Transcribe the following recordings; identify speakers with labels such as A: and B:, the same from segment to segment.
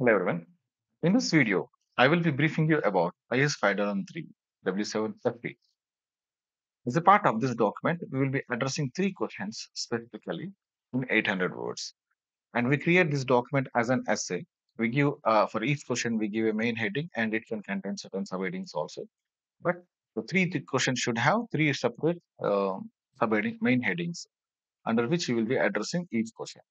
A: Hello everyone. In this video, I will be briefing you about IS 5003 W7FP. As a part of this document, we will be addressing three questions specifically in 800 words. And we create this document as an essay. We give, uh, for each question, we give a main heading and it can contain certain subheadings also. But the three th- questions should have three separate uh, subheading main headings under which we will be addressing each question.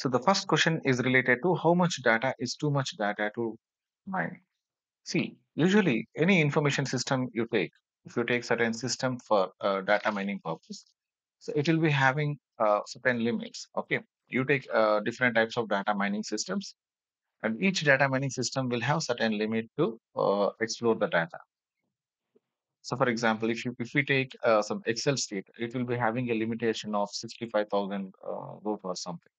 A: So the first question is related to how much data is too much data to mine. See, usually any information system you take, if you take certain system for uh, data mining purpose, so it will be having uh, certain limits. Okay, you take uh, different types of data mining systems, and each data mining system will have certain limit to uh, explore the data. So, for example, if you if we take uh, some Excel sheet, it will be having a limitation of sixty-five thousand uh, rows or something.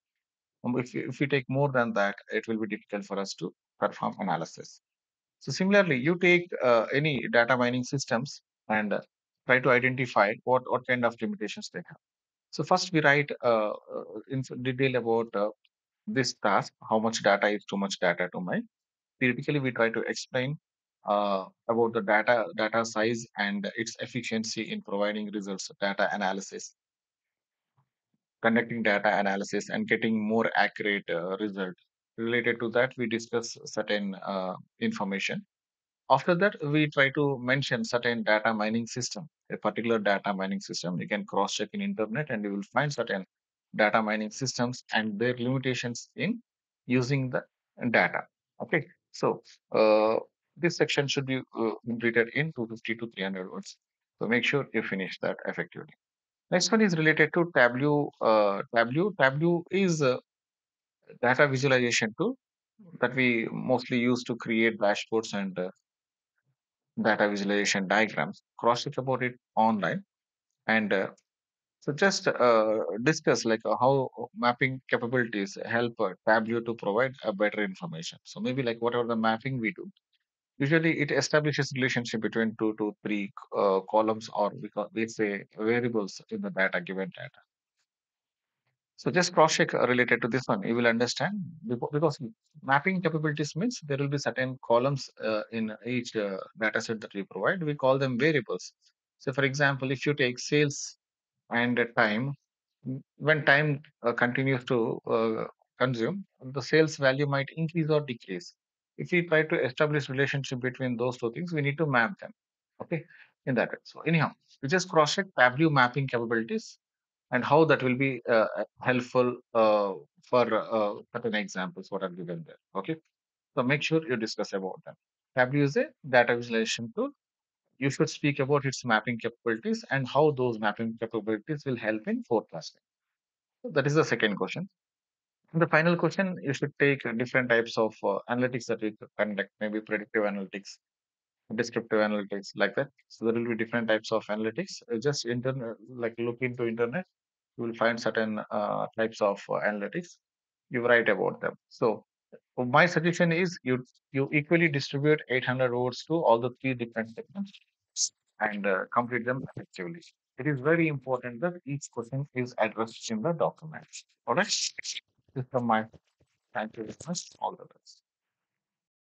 A: Um, if if we take more than that, it will be difficult for us to perform analysis. So similarly, you take uh, any data mining systems and uh, try to identify what, what kind of limitations they have. So first we write uh, uh, in detail about uh, this task, how much data is too much data to mine. Theoretically, we try to explain uh, about the data data size and its efficiency in providing results, data analysis, conducting data analysis, and getting more accurate uh. Related to that, we discuss certain uh, information After that, we try to mention certain data mining system, a particular data mining system. You can cross check in internet and you will find certain data mining systems and their limitations in using the data. Okay, so uh, this section should be uh, completed in 250 to 300 words. So make sure you finish that effectively. Next one is related to Tableau. Uh, Tableau. Tableau is a data visualization tool that we mostly use to create dashboards and uh, data visualization diagrams, cross check about it online, and uh, so just uh, discuss like uh, how mapping capabilities help uh, Tableau to provide a better information. So maybe like whatever the mapping we do, usually it establishes relationship between two to three uh, columns or we, call, we say variables in the data given data. So just cross check related to this one. You will understand because mapping capabilities means there will be certain columns uh, in each uh, data set that we provide. We call them variables. So for example, if you take sales and uh, time, when time uh, continues to uh, consume, the sales value might increase or decrease. If we try to establish relationship between those two things, we need to map them. Okay, in that way. So anyhow, we just cross check Tableau mapping capabilities and how that will be uh, helpful uh, for uh, certain examples what are given there. Okay, so make sure you discuss about them. Tableau is a data visualization tool. You should speak about its mapping capabilities and how those mapping capabilities will help in forecasting. So that is the second question. The final question, you should take uh, different types of uh, analytics that we conduct, maybe predictive analytics, descriptive analytics, like that. So there will be different types of analytics. Uh, Just internet, like look into internet you will find certain uh, types of uh, analytics. You write about them. So uh, my suggestion is you you equally distribute 800 words to all the three different segments and uh, complete them effectively. It is very important that each question is addressed in the document. All right this is from my thank you very much. All the best